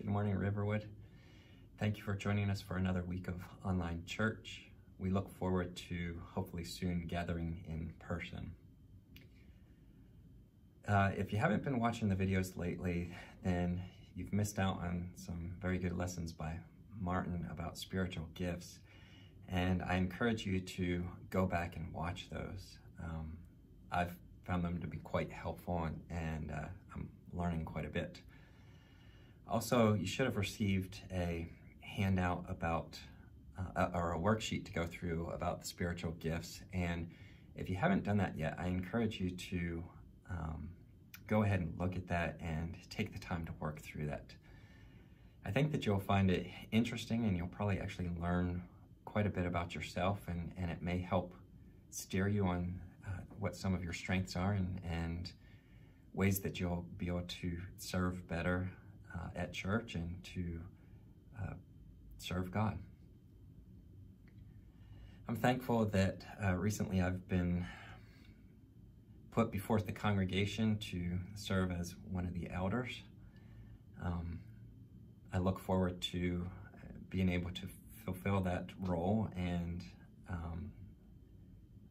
Good morning, Riverwood. Thank you for joining us for another week of online church. We look forward to hopefully soon gathering in person. Uh, if you haven't been watching the videos lately, then you've missed out on some very good lessons by Martin about spiritual gifts. And I encourage you to go back and watch those. Um, I've found them to be quite helpful and, and uh, I'm learning quite a bit. Also, you should have received a handout about, uh, or a worksheet to go through about the spiritual gifts. And if you haven't done that yet, I encourage you to um, go ahead and look at that and take the time to work through that. I think that you'll find it interesting and you'll probably actually learn quite a bit about yourself and, and it may help steer you on uh, what some of your strengths are and, and ways that you'll be able to serve better uh, at church and to uh, serve God. I'm thankful that uh, recently I've been put before the congregation to serve as one of the elders. Um, I look forward to being able to fulfill that role and um,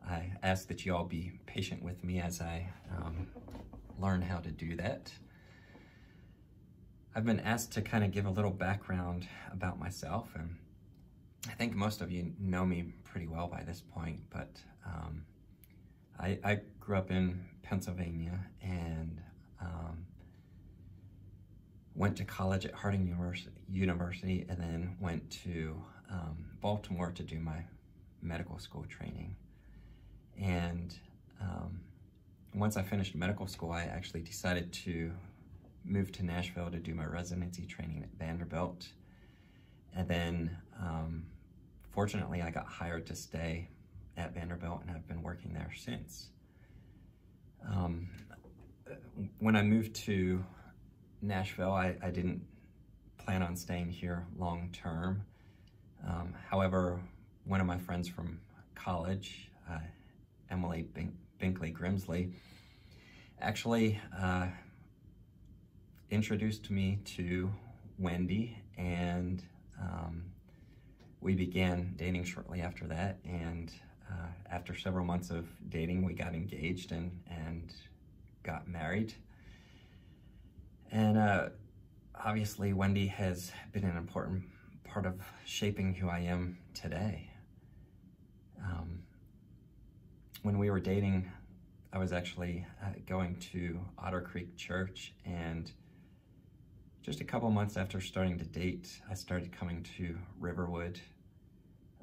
I ask that you all be patient with me as I um, learn how to do that. I've been asked to kind of give a little background about myself, and I think most of you know me pretty well by this point, but um, I, I, grew up in Pennsylvania and um, went to college at Harding University and then went to um, Baltimore to do my medical school training. And um, once I finished medical school, I actually decided to moved to Nashville to do my residency training at Vanderbilt. And then, um, fortunately, I got hired to stay at Vanderbilt and I've been working there since. Um, when I moved to Nashville, I, I, didn't plan on staying here long term. Um, however, one of my friends from college, uh, Emily Bink Binkley Grimsley, actually uh, introduced me to Wendy and um, we began dating shortly after that and uh, after several months of dating we got engaged and, and got married and uh, obviously Wendy has been an important part of shaping who I am today. Um, when we were dating, I was actually uh, going to Otter Creek Church and just a couple months after starting to date, I started coming to Riverwood,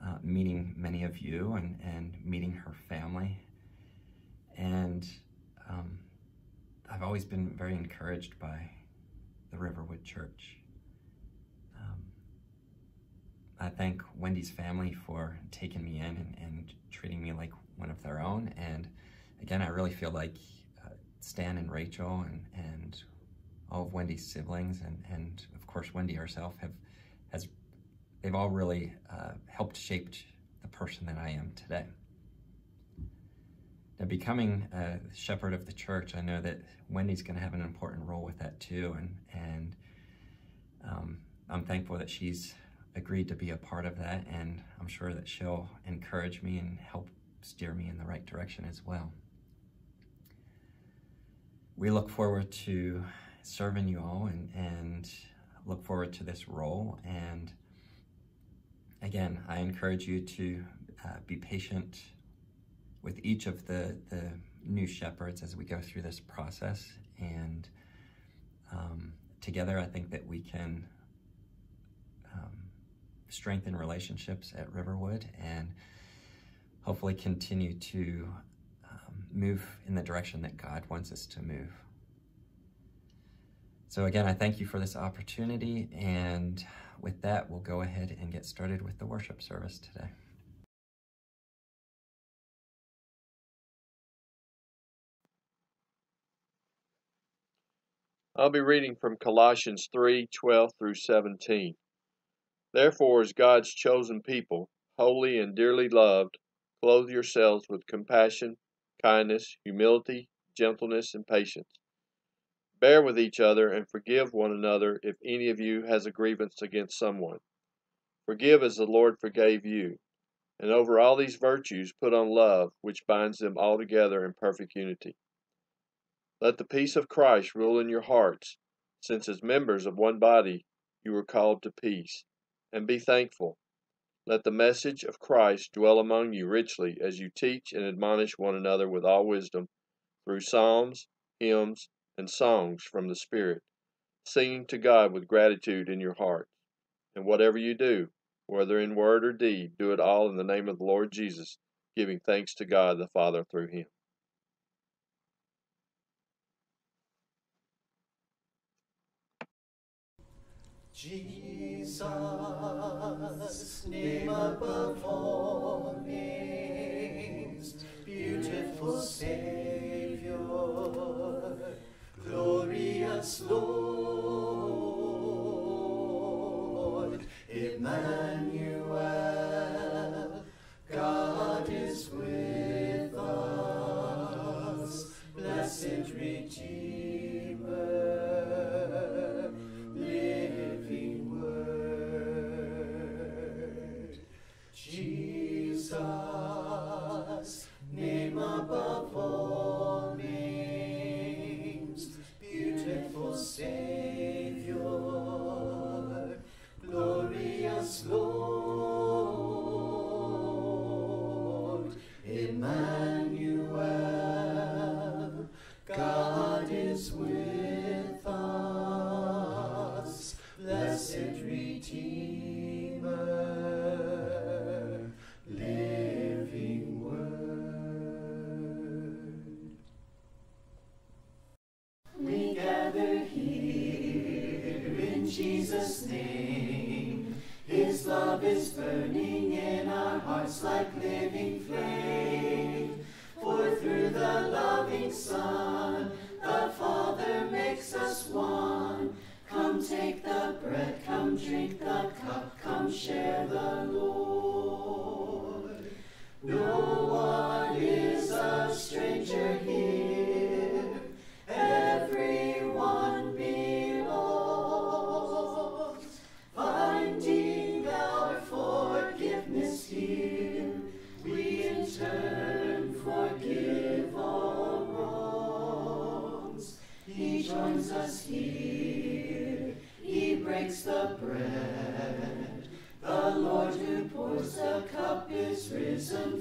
uh, meeting many of you and, and meeting her family. And um, I've always been very encouraged by the Riverwood Church. Um, I thank Wendy's family for taking me in and, and, treating me like one of their own. And again, I really feel like uh, Stan and Rachel and, and all of Wendy's siblings and, and of course Wendy herself have has they've all really uh, helped shape the person that I am today. Now becoming a shepherd of the church, I know that Wendy's going to have an important role with that too and and um, I'm thankful that she's agreed to be a part of that and I'm sure that she'll encourage me and help steer me in the right direction as well. We look forward to serving you all and, and look forward to this role. And again, I encourage you to uh, be patient with each of the, the new shepherds as we go through this process. And um, together, I think that we can um, strengthen relationships at Riverwood and hopefully continue to um, move in the direction that God wants us to move. So again, I thank you for this opportunity. And with that, we'll go ahead and get started with the worship service today. I'll be reading from Colossians 3 12 through 17. Therefore, as God's chosen people, holy and dearly loved, clothe yourselves with compassion, kindness, humility, gentleness, and patience Bear with each other and forgive one another if any of you has a grievance against someone. Forgive as the Lord forgave you. And over all these virtues put on love, which binds them all together in perfect unity. Let the peace of Christ rule in your hearts, since as members of one body you were called to peace. And be thankful. Let the message of Christ dwell among you richly as you teach and admonish one another with all wisdom through psalms, hymns, and songs from the Spirit, singing to God with gratitude in your hearts. And whatever you do, whether in word or deed, do it all in the name of the Lord Jesus, giving thanks to God the Father through him. Jesus, name above all names, beautiful Savior, glorious Lord, Emmanuel, one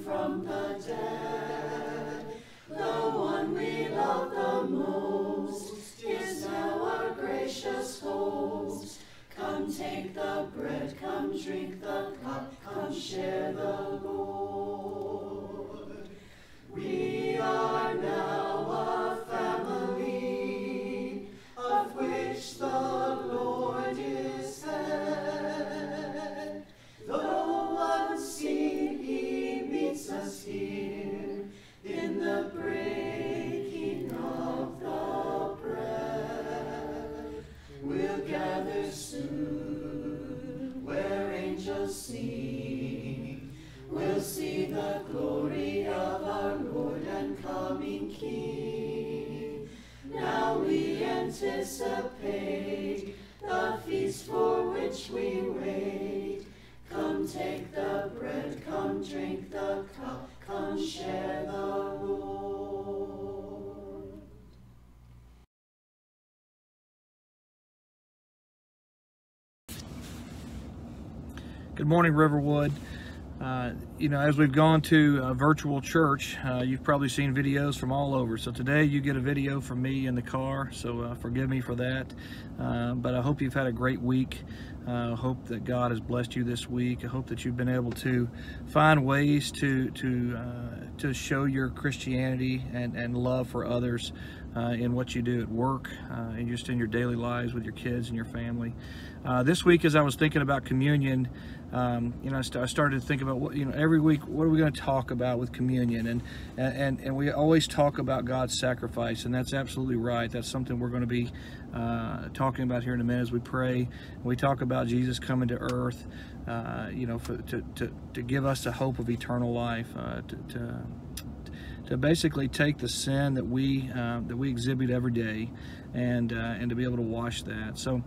from the dead. The one we love the most is now our gracious host. Come take the bread, come drink the cup, come share the Lord. We are now a family of which the soon where angels sing. We'll see the glory of our Lord and coming King. Now we anticipate Good morning, Riverwood. Uh, you know, as we've gone to a virtual church, uh, you've probably seen videos from all over. So today you get a video from me in the car, so uh, forgive me for that. Uh, but I hope you've had a great week. I hope that God has blessed you this week. I hope that you've been able to find ways to to uh, to show your Christianity and, and love for others uh, in what you do at work uh, and just in your daily lives with your kids and your family. Uh, this week, as I was thinking about communion, um, you know, I, st- I started to think about what you know every week. What are we going to talk about with communion? And and and we always talk about God's sacrifice, and that's absolutely right. That's something we're going to be uh, talking about here in a minute as we pray. We talk about Jesus coming to earth, uh, you know, for, to, to to give us the hope of eternal life, uh, to, to to basically take the sin that we uh, that we exhibit every day, and uh, and to be able to wash that. So,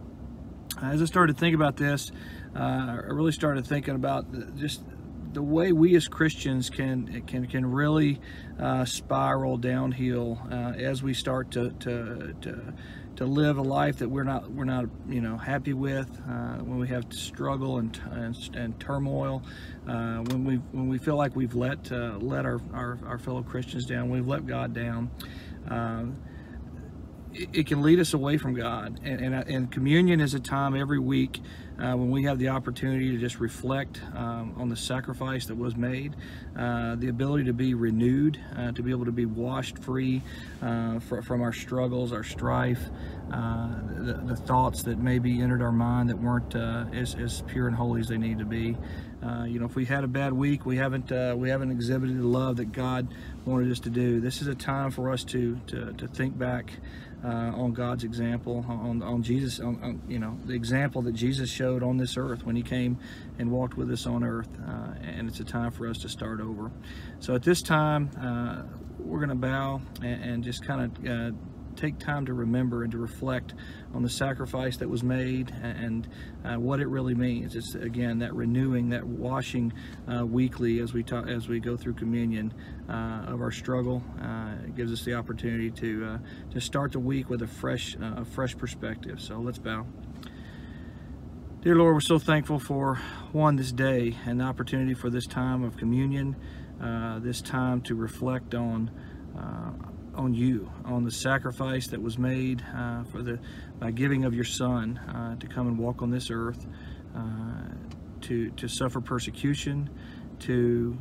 as I started to think about this, uh, I really started thinking about just the way we as Christians can can can really uh, spiral downhill uh, as we start to, to to to live a life that we're not we're not you know happy with uh, when we have to struggle and and, and turmoil uh, when we when we feel like we've let uh, let our, our, our fellow Christians down we've let God down. Um, it, can lead us away from God and, and, and communion is a time every week uh, when we have the opportunity to just reflect um, on the sacrifice that was made, uh, the ability to be renewed, uh, to be able to be washed free uh, fr from our struggles, our strife, uh, the, the, thoughts that maybe entered our mind that weren't uh, as, as, pure and holy as they need to be. you know, if we had a bad week, we haven't we haven't exhibited the love that God wanted us to do. This is a time for us to to, to think back uh, on God's example, on, on Jesus, on, on, you know, the example that Jesus showed on this earth when he came and walked with us on earth. Uh, and it's a time for us to start over. So at this time, uh, we're going to bow and, and just kind of uh, take time to remember and to reflect on the sacrifice that was made and uh, what it really means. It's again that renewing, that washing uh, weekly as we talk, as we go through communion uh, of our struggle. Uh, it gives us the opportunity to uh, to start the week with a fresh uh, a fresh perspective. So let's bow. Dear Lord, we're so thankful for one this day and the opportunity for this time of communion, this time to reflect on on you, on the sacrifice that was made uh, for the by giving of your Son uh, to come and walk on this earth, uh, to to suffer persecution, to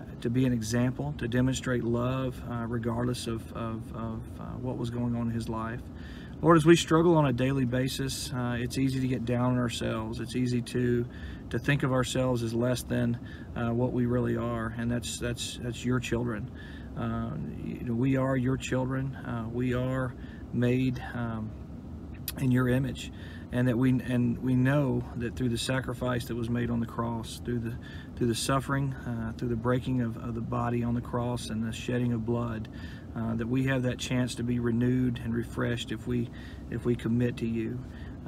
uh, to be an example, to demonstrate love uh, regardless of, of, of uh, what was going on in his life. Lord, as we struggle on a daily basis, it's easy to get down on ourselves. It's easy to to think of ourselves as less than what we really are, and that's that's that's your children. Uh, we are your children. Uh, we are made um, in your image, and that we and we know that through the sacrifice that was made on the cross, through the through the suffering, uh, through the breaking of, of, the body on the cross and the shedding of blood, uh, that we have that chance to be renewed and refreshed if we if we commit to you,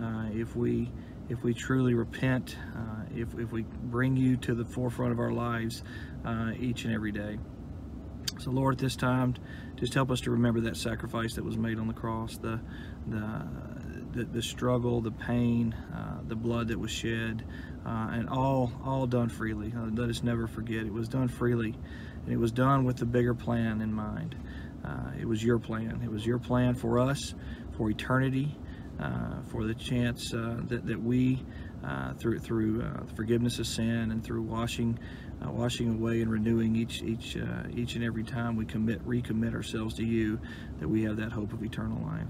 uh, if we if we truly repent, uh, if, if we bring you to the forefront of our lives each and every day. So Lord, at this time, just help us to remember that sacrifice that was made on the cross, the the the, the struggle, the pain, uh, the blood that was shed, uh, and all all done freely. Uh, let us never forget it was done freely, and it was done with the bigger plan in mind. Uh, it was your plan. It was your plan for us, for eternity, uh, for the chance uh, that that we, through through forgiveness of sin and through washing uh, washing away and renewing each each uh, each and every time we commit recommit ourselves to you that we have that hope of eternal life.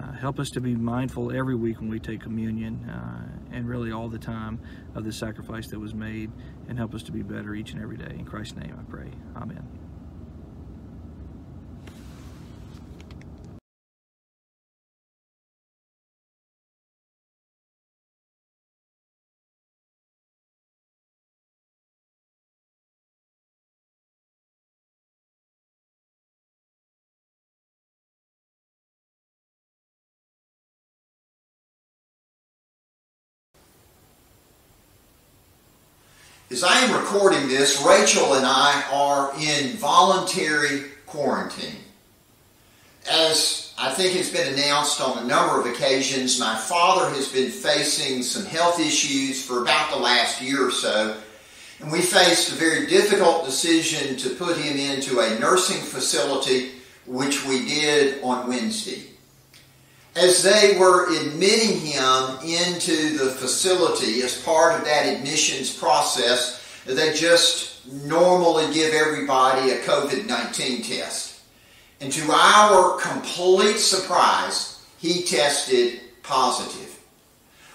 Uh, help us to be mindful every week when we take communion uh, and really all the time of the sacrifice that was made and help us to be better each and every day. In christ's name i pray. Amen As I am recording this, Rachel and I are in voluntary quarantine. As I think has been announced on a number of occasions, my father has been facing some health issues for about the last year or so, and we faced a very difficult decision to put him into a nursing facility, which we did on Wednesday. As they were admitting him into the facility as part of that admissions process, they just normally give everybody a COVID 19 test. And to our complete surprise, he tested positive.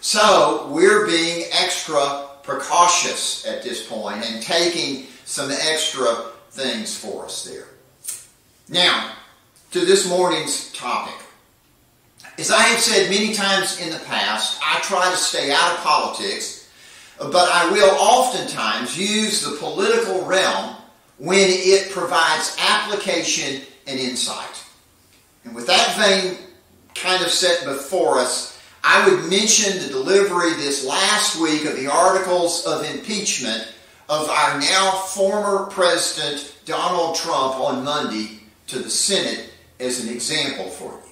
So we're being extra precautious at this point and taking some extra things for us there. Now, to this morning's topic. As I have said many times in the past, I try to stay out of politics, but I will oftentimes use the political realm when it provides application and insight. And with that vein kind of set before us, I would mention the delivery this last week of the articles of impeachment of our now former President Donald Trump on Monday to the Senate as an example for you.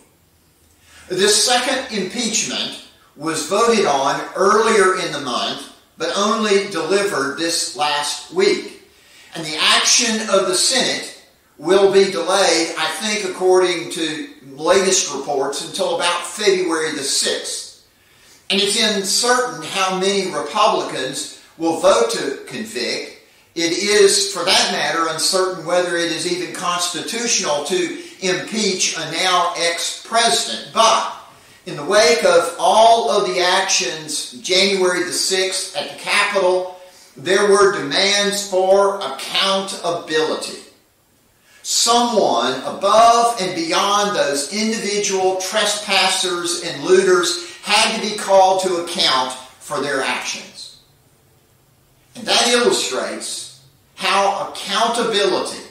This second impeachment was voted on earlier in the month, but only delivered this last week. And the action of the Senate will be delayed, I think, according to latest reports, until about February the 6th. And it's uncertain how many Republicans will vote to convict. It is, for that matter, uncertain whether it is even constitutional to impeach a now ex president. But in the wake of all of the actions January the 6th at the Capitol, there were demands for accountability. Someone above and beyond those individual trespassers and looters had to be called to account for their actions. And that illustrates how accountability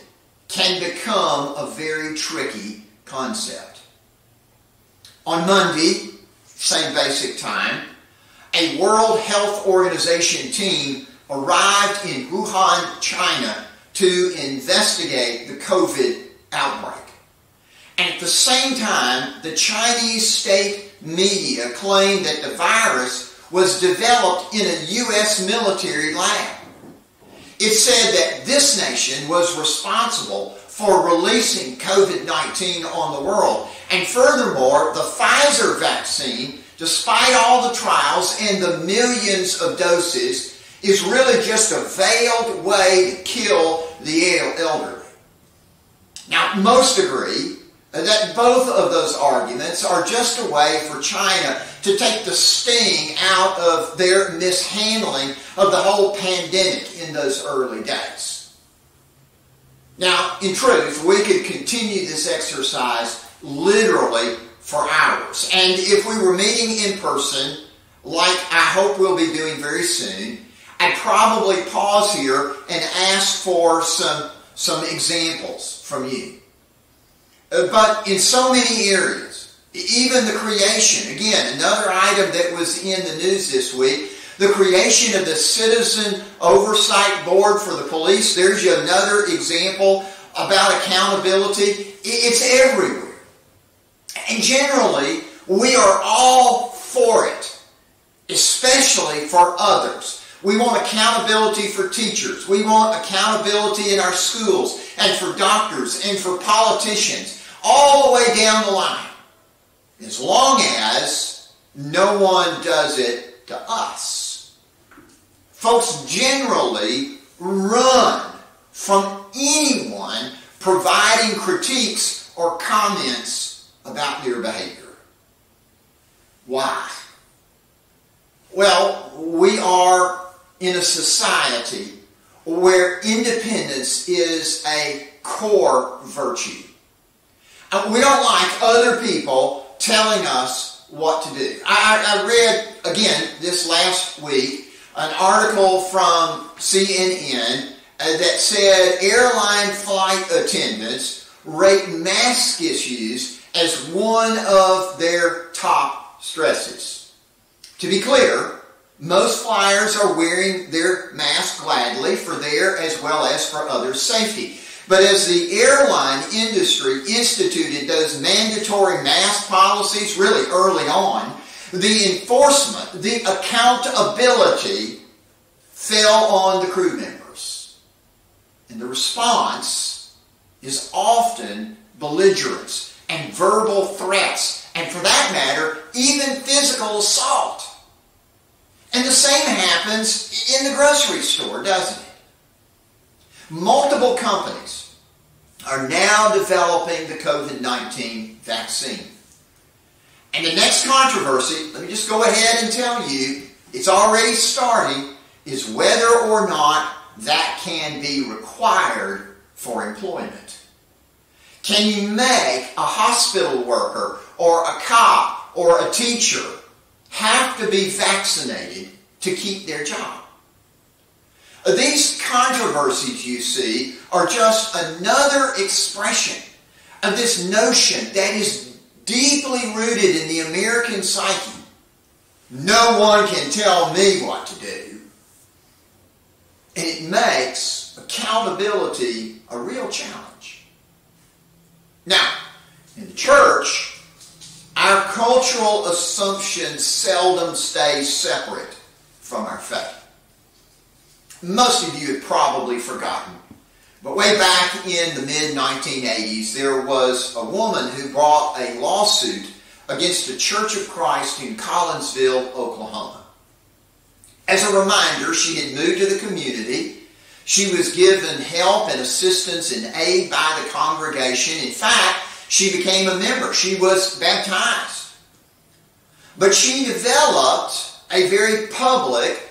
can become a very tricky concept. On Monday, same basic time, a World Health Organization team arrived in Wuhan, China to investigate the COVID outbreak. And at the same time, the Chinese state media claimed that the virus was developed in a U.S. military lab. It said that this nation was responsible for releasing COVID 19 on the world. And furthermore, the Pfizer vaccine, despite all the trials and the millions of doses, is really just a veiled way to kill the elderly. Now, most agree that both of those arguments are just a way for China to take the sting out of their mishandling of the whole pandemic in those early days. Now, in truth, we could continue this exercise literally for hours. And if we were meeting in person, like I hope we'll be doing very soon, I'd probably pause here and ask for some, some examples from you. Uh, but in so many areas, even the creation, again, another item that was in the news this week, the creation of the Citizen Oversight Board for the police, there's another example about accountability. It's everywhere. And generally, we are all for it, especially for others. We want accountability for teachers. We want accountability in our schools and for doctors and for politicians, all the way down the line. As long as no one does it to us. Folks generally run from anyone providing critiques or comments about their behavior. Why? Well, we are in a society where independence is a core virtue. Uh, we don't like other people telling us what to do. I, I read, again, this last week, an article from CNN uh, that said airline flight attendants rate mask issues as one of their top stresses. To be clear, most flyers are wearing their mask gladly for their as well as for others' safety. But as the airline industry instituted those mandatory mask policies really early on, the enforcement, the accountability fell on the crew members. And the response is often belligerence and verbal threats, and for that matter, even physical assault. And the same happens in the grocery store, doesn't it? Multiple companies are now developing the COVID 19 vaccine. And the next controversy, let me just go ahead and tell you, it's already starting, is whether or not that can be required for employment. Can you make a hospital worker or a cop or a teacher have to be vaccinated to keep their job. Uh, these controversies, you see, are just another expression of this notion that is deeply rooted in the American psyche. No one can tell me what to do. And it makes accountability a real challenge. Now, in the church, our cultural assumptions seldom stay separate from our faith. Most of you have probably forgotten but way back in the mid 1980s, there was a woman who brought a lawsuit against the Church of Christ in Collinsville, Oklahoma. As a reminder, she had moved to the community. She was given help and assistance and aid by the congregation. In fact, she became a member. She was baptized. But she developed a very public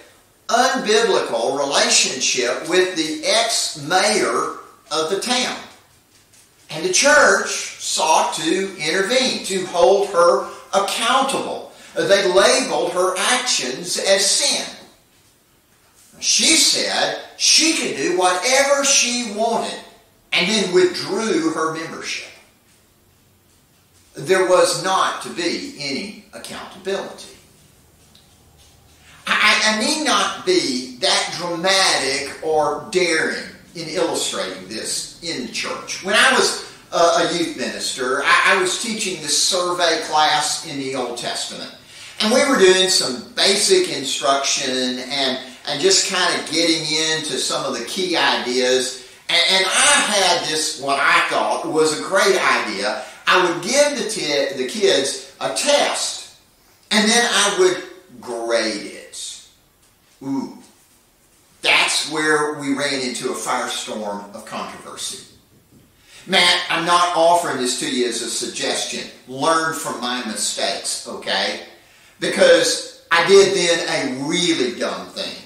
unbiblical relationship with the ex mayor of the town. And the church sought to intervene, to hold her accountable. They labeled her actions as sin. She said she could do whatever she wanted and then withdrew her membership. There was not to be any accountability. I, I need not be that dramatic or daring in illustrating this in the church. When I was uh, a youth minister, I, I was teaching this survey class in the Old Testament. And we were doing some basic instruction and, and just kind of getting into some of the key ideas. And, and I had this, what I thought was a great idea. I would give the, t- the kids a test, and then I would grade it. Ooh, that's where we ran into a firestorm of controversy. Matt, I'm not offering this to you as a suggestion. Learn from my mistakes, okay? Because I did then a really dumb thing.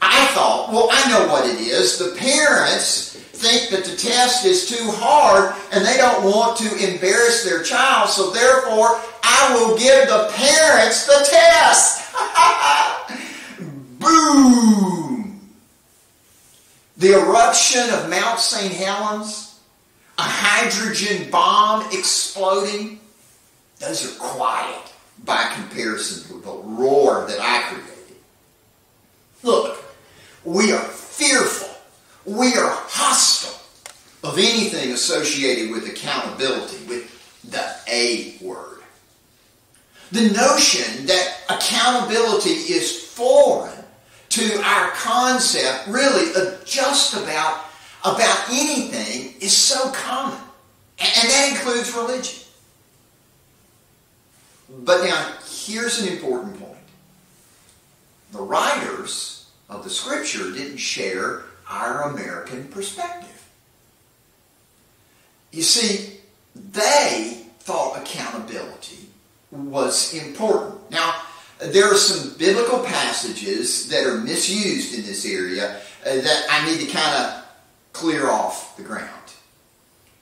I thought, well, I know what it is. The parents think that the test is too hard and they don't want to embarrass their child, so therefore I will give the parents the test. Boom! The eruption of Mount St. Helens, a hydrogen bomb exploding, those are quiet by comparison to the roar that I created. Look, we are fearful, we are hostile of anything associated with accountability, with the A word. The notion that accountability is foreign to our concept, really, of just about, about anything is so common. And that includes religion. But now, here's an important point. The writers of the scripture didn't share our American perspective. You see, they thought accountability was important. Now, there are some biblical passages that are misused in this area uh, that I need to kind of clear off the ground.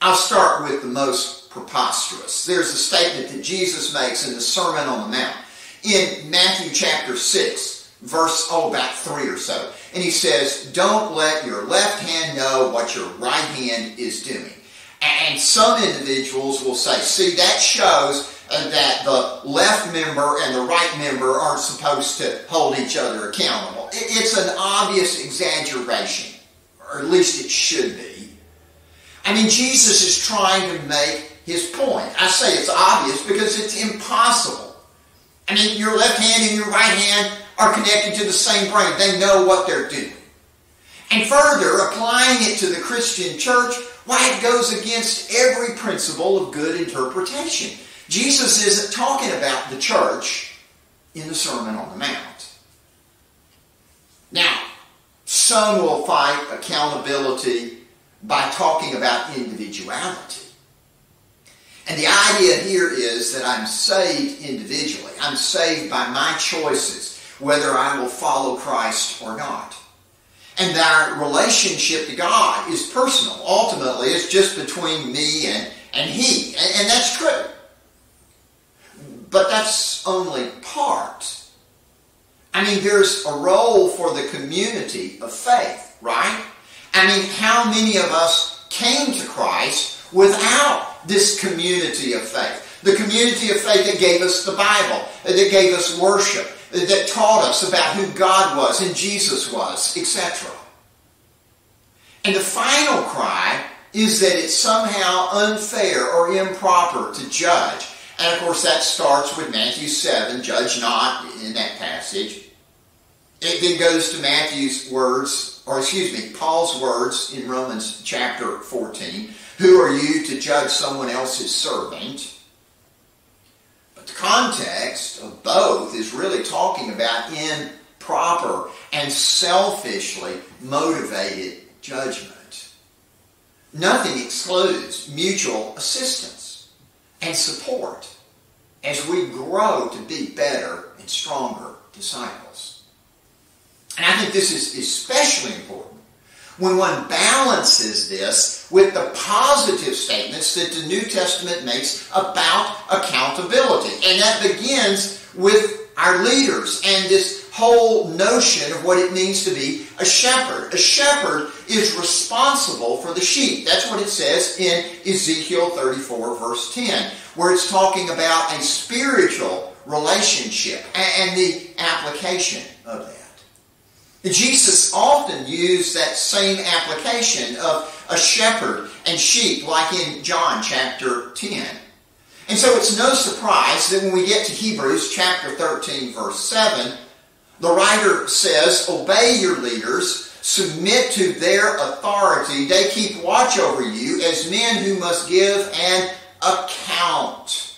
I'll start with the most preposterous. There's a statement that Jesus makes in the Sermon on the Mount in Matthew chapter 6, verse, oh, about 3 or so. And he says, Don't let your left hand know what your right hand is doing. And some individuals will say, See, that shows that the left member and the right member aren't supposed to hold each other accountable. It's an obvious exaggeration, or at least it should be. I mean, Jesus is trying to make his point. I say it's obvious because it's impossible. I mean, your left hand and your right hand are connected to the same brain. They know what they're doing. And further, applying it to the Christian church, why it goes against every principle of good interpretation. Jesus isn't talking about the church in the Sermon on the Mount. Now, some will fight accountability by talking about individuality. And the idea here is that I'm saved individually. I'm saved by my choices, whether I will follow Christ or not. And our relationship to God is personal. Ultimately, it's just between me and, and He. And, and that's true. But that's only part I mean, there's a role for the community of faith, right? I mean, how many of us came to Christ without this community of faith? The community of faith that gave us the Bible, that gave us worship, that taught us about who God was and Jesus was, etc. And the final cry is that it's somehow unfair or improper to judge. And of course, that starts with Matthew 7, judge not in that passage. It then goes to Matthew's words, or excuse me, Paul's words in Romans chapter 14. Who are you to judge someone else's servant? But the context of both is really talking about improper and selfishly motivated judgment. Nothing excludes mutual assistance and support as we grow to be better and stronger disciples. And I think this is especially important when one balances this with the positive statements that the New Testament makes about accountability. And that begins with our leaders and this whole notion of what it means to be a shepherd. A shepherd is responsible for the sheep. That's what it says in Ezekiel 34, verse 10, where it's talking about a spiritual relationship and the application of that. Jesus often used that same application of a shepherd and sheep, like in John chapter 10. And so it's no surprise that when we get to Hebrews chapter 13, verse 7, the writer says, Obey your leaders, submit to their authority. They keep watch over you as men who must give an account.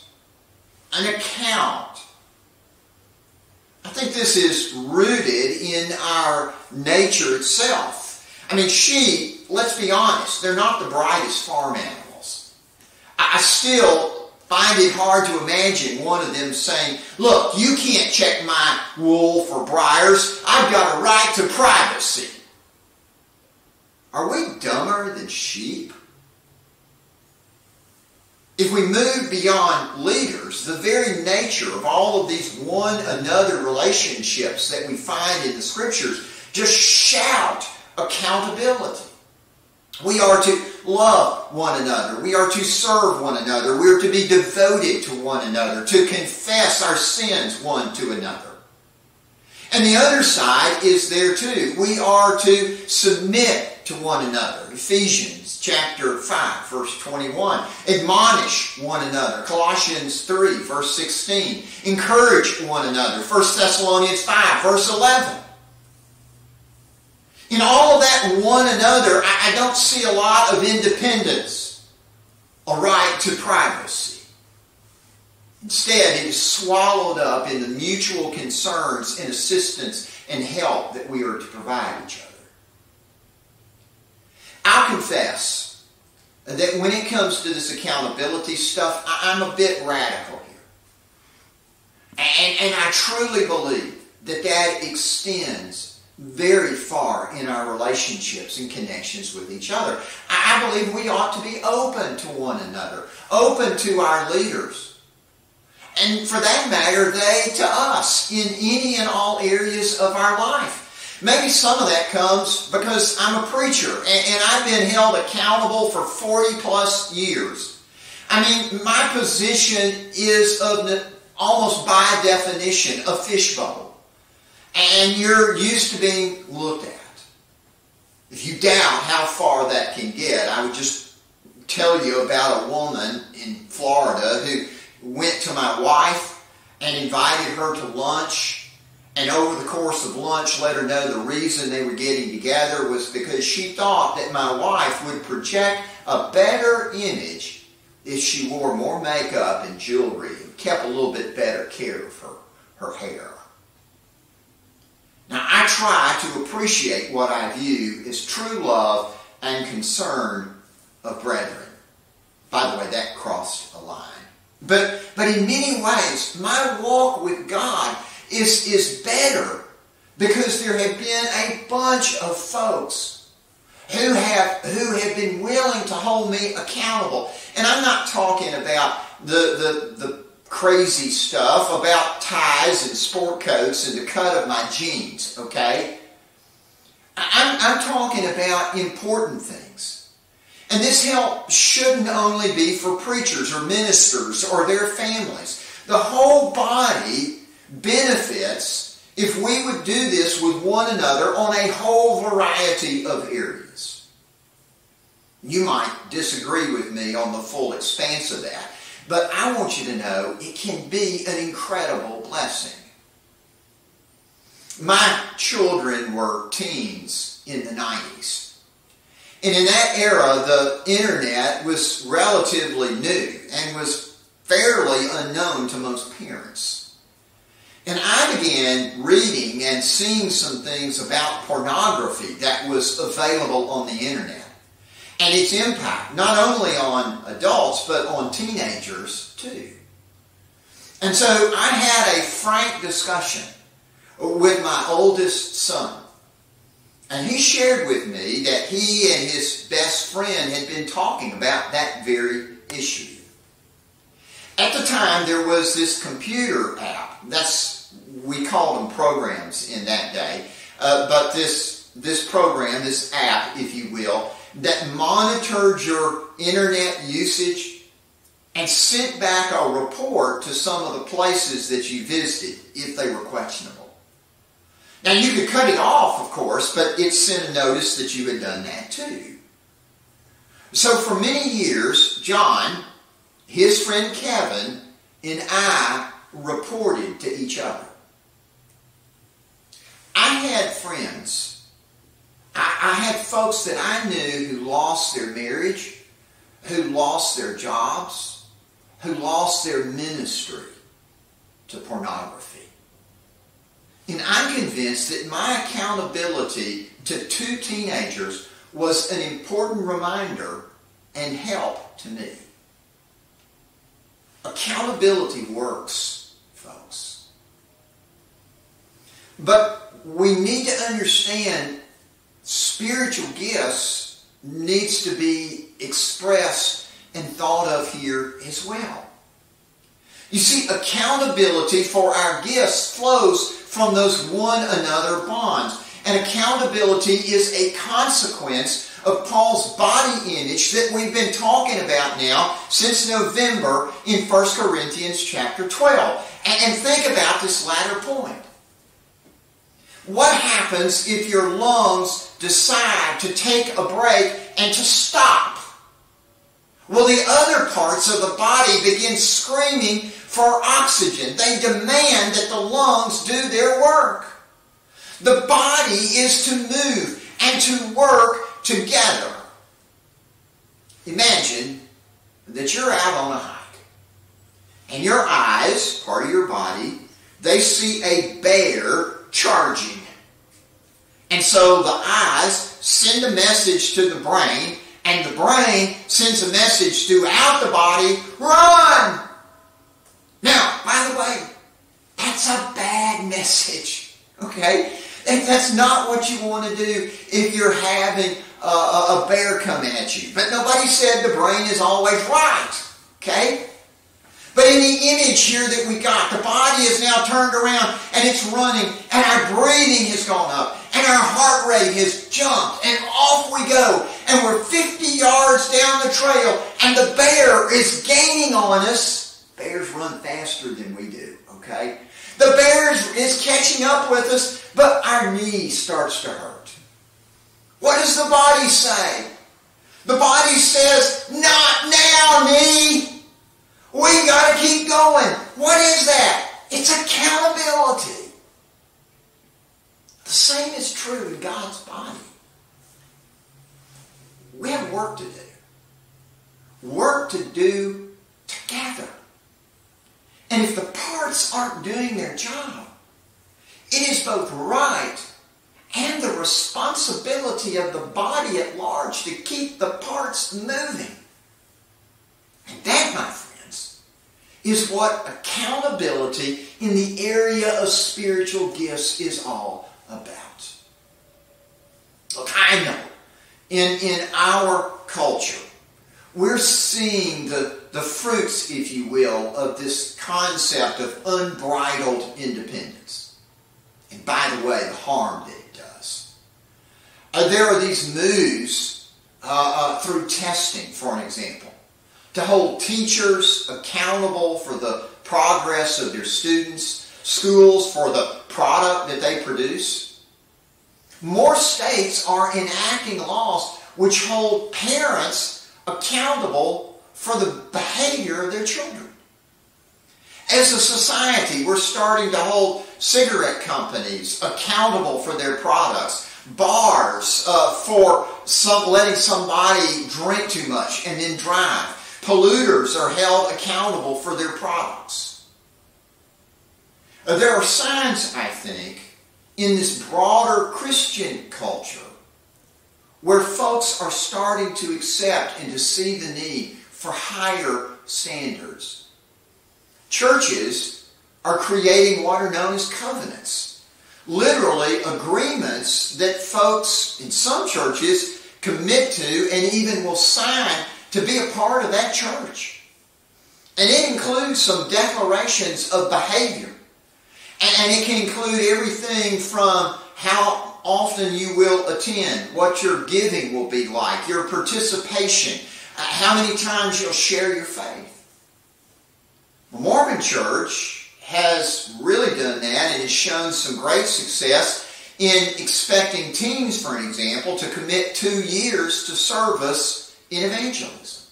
An account. I think this is rooted in our nature itself. I mean, sheep, let's be honest, they're not the brightest farm animals. I still find it hard to imagine one of them saying, Look, you can't check my wool for briars. I've got a right to privacy. Are we dumber than sheep? If we move beyond leaders, the very nature of all of these one another relationships that we find in the scriptures just shout accountability. We are to love one another. We are to serve one another. We are to be devoted to one another, to confess our sins one to another. And the other side is there too. We are to submit to one another. Ephesians chapter 5, verse 21. Admonish one another. Colossians 3, verse 16. Encourage one another. 1 Thessalonians 5, verse 11. In all of that one another, I don't see a lot of independence, a right to privacy. Instead, it is swallowed up in the mutual concerns and assistance and help that we are to provide each other. I'll confess that when it comes to this accountability stuff, I'm a bit radical here. And, and I truly believe that that extends very far in our relationships and connections with each other. I believe we ought to be open to one another, open to our leaders. And for that matter, they to us in any and all areas of our life. Maybe some of that comes because I'm a preacher and, and I've been held accountable for 40 plus years. I mean, my position is of almost by definition a fishbowl. And you're used to being looked at. If you doubt how far that can get, I would just tell you about a woman in Florida who went to my wife and invited her to lunch and over the course of lunch let her know the reason they were getting together was because she thought that my wife would project a better image if she wore more makeup and jewelry and kept a little bit better care of her, her hair. Now, I try to appreciate what I view as true love and concern of brethren. By the way, that crossed a line. But, but in many ways, my walk with God is, is better because there have been a bunch of folks who have, who have been willing to hold me accountable. And I'm not talking about the, the, the crazy stuff about ties and sport coats and the cut of my jeans, okay? I'm, I'm talking about important things. And this help shouldn't only be for preachers or ministers or their families. The whole body benefits if we would do this with one another on a whole variety of areas. You might disagree with me on the full expanse of that, but I want you to know it can be an incredible blessing. My children were teens in the 90s. And in that era, the internet was relatively new and was fairly unknown to most parents. And I began reading and seeing some things about pornography that was available on the internet and its impact, not only on adults, but on teenagers too. And so I had a frank discussion with my oldest son. And he shared with me that he and his best friend had been talking about that very issue. At the time, there was this computer app. That's we called them programs in that day. Uh, but this this program, this app, if you will, that monitored your internet usage and sent back a report to some of the places that you visited if they were questionable. Now, you could cut it off, of course, but it sent a notice that you had done that too. So, for many years, John, his friend Kevin, and I reported to each other. I had friends. I, I had folks that I knew who lost their marriage, who lost their jobs, who lost their ministry to pornography. And I'm convinced that my accountability to two teenagers was an important reminder and help to me. Accountability works, folks. But we need to understand spiritual gifts needs to be expressed and thought of here as well. You see, accountability for our gifts flows from those one another bonds. And accountability is a consequence of Paul's body image that we've been talking about now since November in 1 Corinthians chapter 12. And, think about this latter point. What happens if your lungs decide to take a break and to stop? Well, the other parts of the body begin screaming for oxygen. They demand that the lungs do their work. The body is to move and to work together. Imagine that you're out on a hike and your eyes, part of your body, they see a bear charging. And so the eyes send a message to the brain, and the brain sends a message throughout the body run! Now, by the way, that's a bad message. Okay? And that's not what you want to do if you're having a, a bear come at you. But nobody said the brain is always right. Okay? But in the image here that we got, the body is now turned around and it's running, and our breathing has gone up, and our heart rate has jumped, and off we go. And we're 50 yards down the trail, and the bear is gaining on us Bears run faster than we do, okay? The bear is catching up with us, but our knee starts to hurt. What does the body say? The body says, not now, knee. We got to keep going. What is that? It's accountability. The same is true in God's body. We have work to do. Work to do together. And if the parts aren't doing their job, it is both right and the responsibility of the body at large to keep the parts moving. And that, my is what accountability in the area of spiritual gifts is all about. Look, I know in, in our culture, we're seeing the the fruits, if you will, of this concept of unbridled independence. And by the way, the harm that it does. Uh, there are these moves uh, uh, through testing, for an example, to hold teachers accountable for the progress of their students, schools for the product that they produce. More states are enacting laws which hold parents accountable for the behavior of their children. As a society, we're starting to hold cigarette companies accountable for their products, bars uh, for some, letting somebody drink too much and then drive. Polluters are held accountable for their products. Uh, there are signs, I think, in this broader Christian culture where folks are starting to accept and to see the need for higher standards. Churches are creating what are known as covenants, literally agreements that folks in some churches commit to and even will sign to be a part of that church. And it includes some declarations of behavior. And it can include everything from how often you will attend, what your giving will be like, your participation, uh, how many times you'll share your faith. The Mormon Church has really done that and has shown some great success in expecting teens, for example, to commit two years to service in evangelism.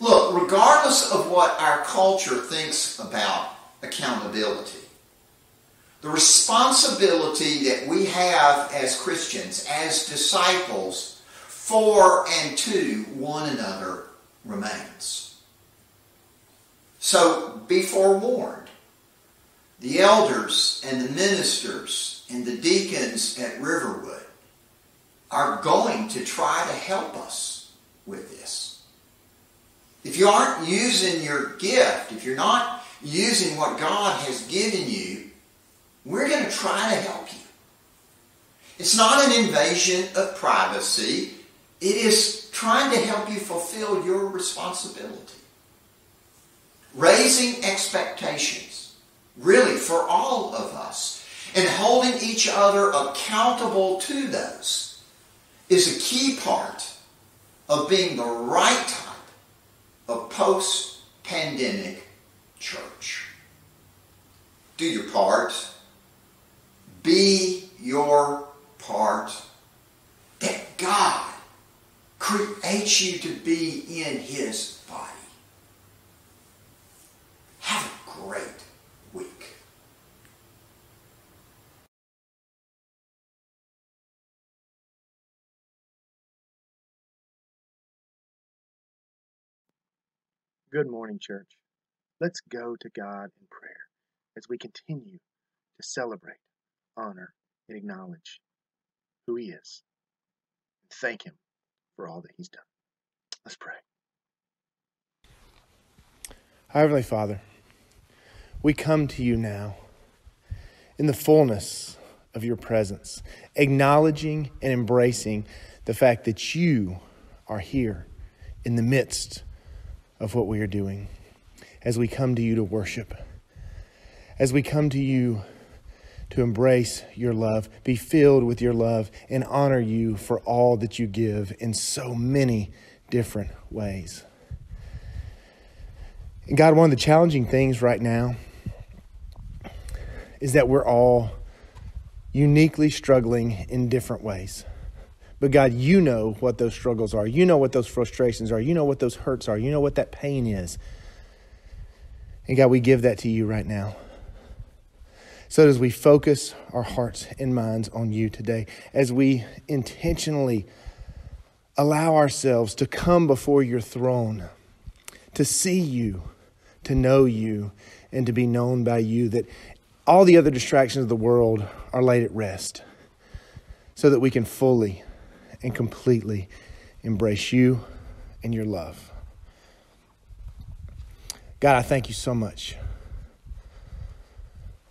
Look, regardless of what our culture thinks about accountability, the responsibility that we have as Christians, as disciples, for and to one another remains. So be forewarned. The elders and the ministers and the deacons at Riverwood are going to try to help us with this. If you aren't using your gift, if you're not using what God has given you we're going to try to help you. It's not an invasion of privacy. It is trying to help you fulfill your responsibility. Raising expectations, really, for all of us, and holding each other accountable to those is a key part of being the right type of post pandemic church. Do your part be your part. That God creates you to be in His body. Have a great week. Good morning, church. Let's go to God in prayer as we continue to celebrate honor, and acknowledge who He is. And thank Him for all that He's done. Let's pray. Heavenly Father, we come to you now in the fullness of your presence, acknowledging and embracing the fact that you are here in the midst of what we are doing as we come to you to worship, as we come to you to embrace your love, be filled with your love, and honor you for all that you give in so many different ways. And God, one of the challenging things right now is that we're all uniquely struggling in different ways. But God, you know what those struggles are. You know what those frustrations are. You know what those hurts are. You know what that pain is. And God, we give that to you right now. So, as we focus our hearts and minds on you today, as we intentionally allow ourselves to come before your throne, to see you, to know you, and to be known by you, that all the other distractions of the world are laid at rest, so that we can fully and completely embrace you and your love. God, I thank you so much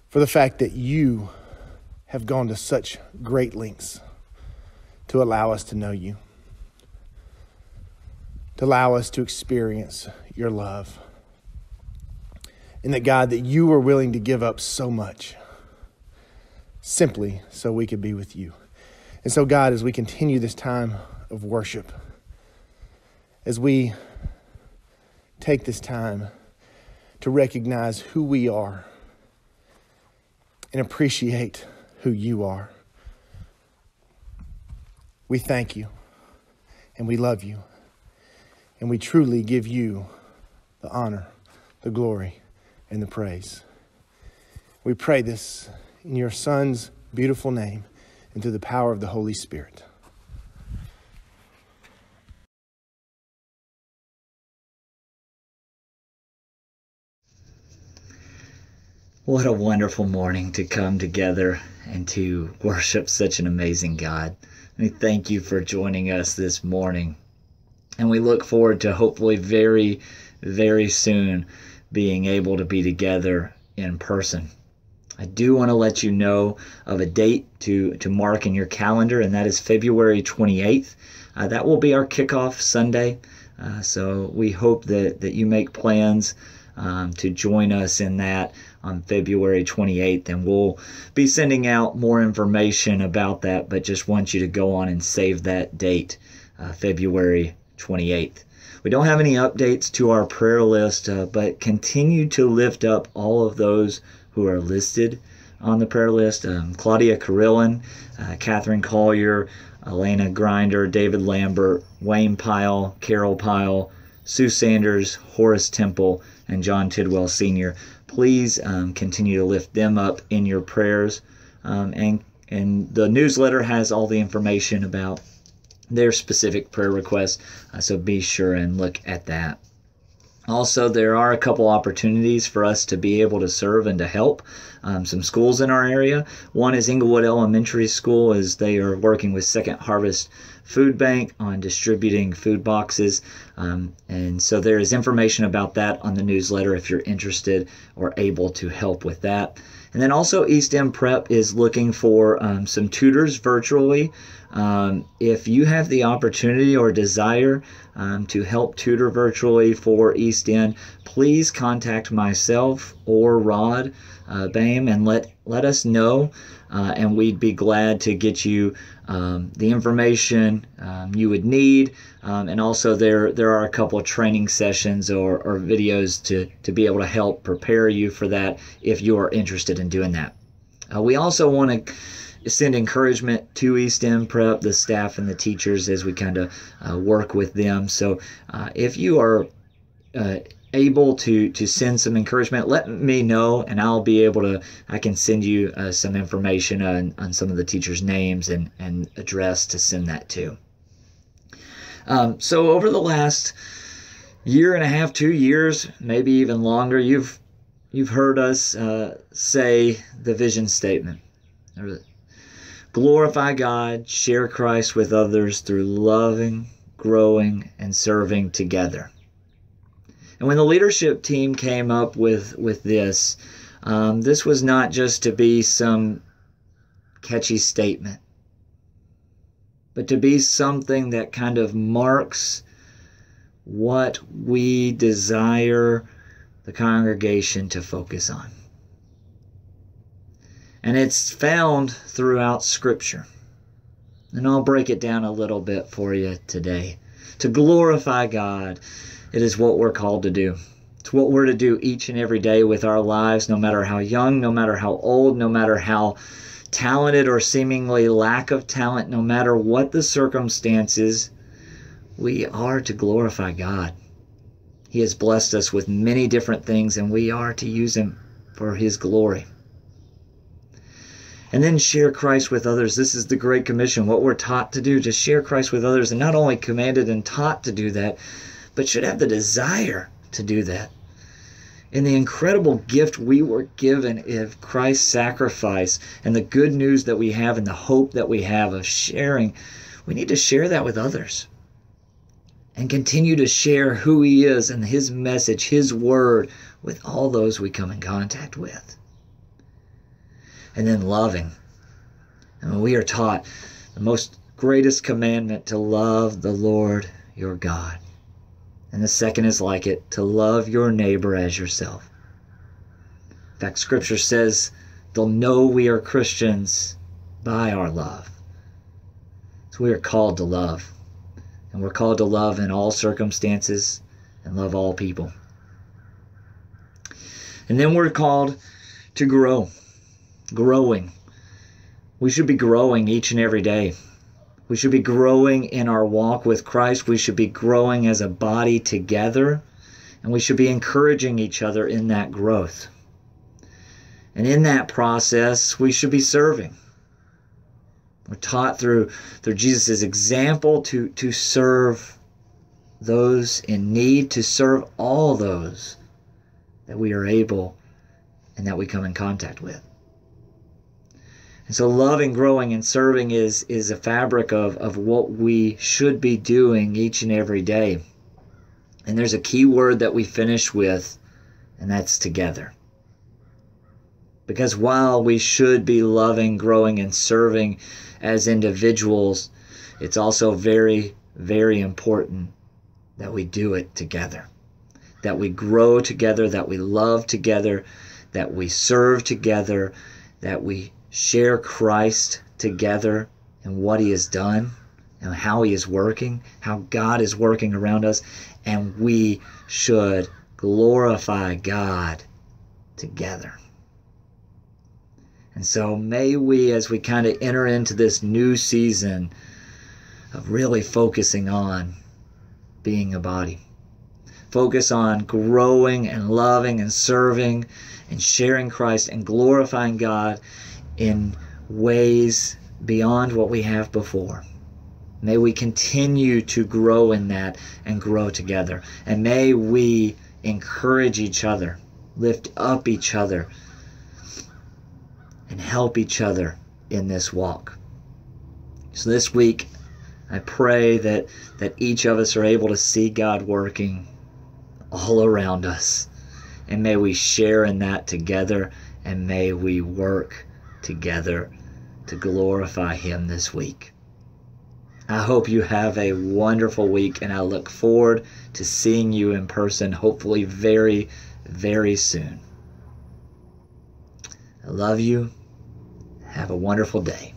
for the fact that you have gone to such great lengths to allow us to know you. to allow us to experience your love. And that, God, that you were willing to give up so much simply so we could be with you. And so, God, as we continue this time of worship, as we take this time to recognize who we are and appreciate who you are, we thank you and we love you and we truly give you the honor, the glory, and the praise. We pray this in your Son's beautiful name and through the power of the Holy Spirit. What a wonderful morning to come together and to worship such an amazing God. We thank you for joining us this morning. And we look forward to hopefully very, very soon being able to be together in person. I do want to let you know of a date to, to mark in your calendar, and that is February 28th. Uh, that will be our kickoff Sunday. Uh, so we hope that, that you make plans um, to join us in that on February 28th. And we'll be sending out more information about that, but just want you to go on and save that date, uh, February 28th. We don't have any updates to our prayer list, uh, but continue to lift up all of those who are listed on the prayer list um, Claudia Carillon, uh, Catherine Collier, Elena Grinder, David Lambert, Wayne Pyle, Carol Pyle, Sue Sanders, Horace Temple, and John Tidwell Sr. Please um, continue to lift them up in your prayers. Um, and, and the newsletter has all the information about their specific prayer requests, uh, so be sure and look at that. Also, there are a couple opportunities for us to be able to serve and to help um, some schools in our area. One is Inglewood Elementary School, as they are working with Second Harvest Food Bank on distributing food boxes. Um, and so there is information about that on the newsletter if you're interested or able to help with that. And then also, East End Prep is looking for um, some tutors virtually. Um, if you have the opportunity or desire um, to help tutor virtually for East End, please contact myself or Rod uh, Bame and let let us know, uh, and we'd be glad to get you um, the information um, you would need. Um, and also, there there are a couple of training sessions or, or videos to to be able to help prepare you for that if you are interested in doing that. Uh, we also want to send encouragement to East End Prep, the staff and the teachers, as we kind of uh, work with them. So uh, if you are uh, able to to send some encouragement, let me know, and I'll be able to. I can send you uh, some information on, on some of the teachers' names and and address to send that to. Um, so over the last year and a half, two years, maybe even longer, you've you've heard us uh, say the vision statement. Glorify God, share Christ with others through loving, growing, and serving together. And when the leadership team came up with, with this, um, this was not just to be some catchy statement, but to be something that kind of marks what we desire the congregation to focus on. And it's found throughout Scripture. And I'll break it down a little bit for you today. To glorify God, it is what we're called to do. It's what we're to do each and every day with our lives, no matter how young, no matter how old, no matter how talented or seemingly lack of talent, no matter what the circumstances, we are to glorify God. He has blessed us with many different things, and we are to use Him for His glory and then share Christ with others. This is the Great Commission, what we're taught to do, to share Christ with others, and not only commanded and taught to do that, but should have the desire to do that. And the incredible gift we were given of Christ's sacrifice and the good news that we have and the hope that we have of sharing, we need to share that with others and continue to share who He is and His message, His word with all those we come in contact with and then loving. And we are taught the most greatest commandment to love the Lord your God And the second is like it to love your neighbor as yourself. In fact, Scripture says they'll know we are Christians by our love. So we are called to love. And we're called to love in all circumstances and love all people. And then we're called to grow. Growing. We should be growing each and every day. We should be growing in our walk with Christ. We should be growing as a body together. And we should be encouraging each other in that growth. And in that process, we should be serving. We're taught through, through Jesus' example to, to serve those in need, to serve all those that we are able and that we come in contact with. And so loving, growing, and serving is, is a fabric of, of what we should be doing each and every day. And there's a key word that we finish with, and that's together. Because while we should be loving, growing, and serving as individuals, it's also very, very important that we do it together. That we grow together, that we love together, that we serve together, that we share Christ together and what He has done and how He is working, how God is working around us, and we should glorify God together. And so may we, as we kind of enter into this new season of really focusing on being a body, focus on growing and loving and serving and sharing Christ and glorifying God in ways beyond what we have before. May we continue to grow in that and grow together. And may we encourage each other, lift up each other and help each other in this walk. So this week, I pray that, that each of us are able to see God working all around us. And may we share in that together and may we work together to glorify Him this week. I hope you have a wonderful week and I look forward to seeing you in person, hopefully, very, very soon. I love you. Have a wonderful day.